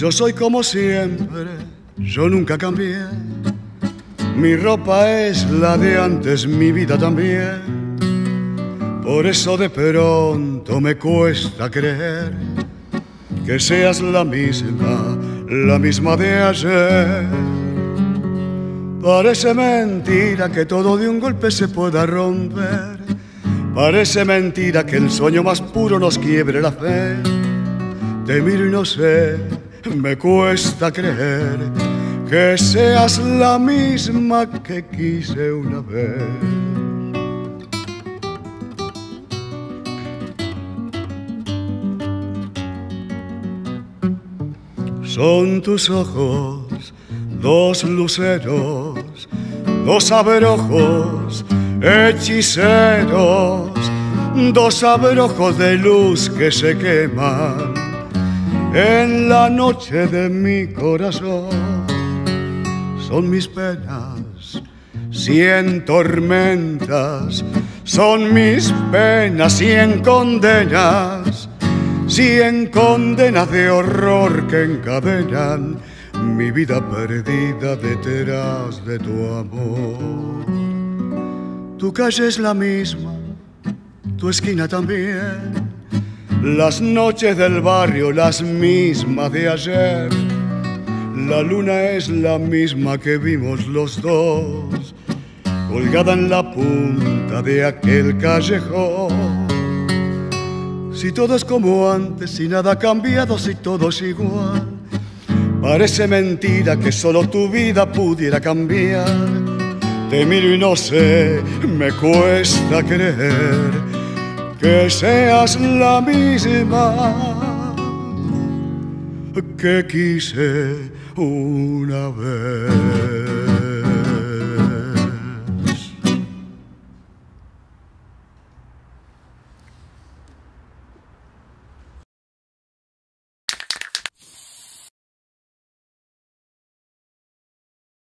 Yo soy como siempre, yo nunca cambié. Mi ropa es la de antes, mi vida también. Por eso de pronto me cuesta creer que seas la misma, la misma de ayer. Parece mentira que todo de un golpe se pueda romper. Parece mentira que el sueño más puro nos quiebre la fe. Te miro y no sé, me cuesta creer que seas la misma que quise una vez. Son tus ojos dos luceros, dos abrojos hechiceros, dos abrojos de luz que se queman en la noche de mi corazón. Son mis penas, cien tormentas, son mis penas, cien condenas cien condenas de horror que encadenan mi vida perdida detrás de tu amor. Tu calle es la misma, tu esquina también, las noches del barrio las mismas de ayer. La luna es la misma que vimos los dos, colgada en la punta de aquel callejón si todo es como antes, si nada ha cambiado, si todo es igual. Parece mentira que solo tu vida pudiera cambiar. Te miro y no sé, me cuesta creer que seas la misma que quise una vez.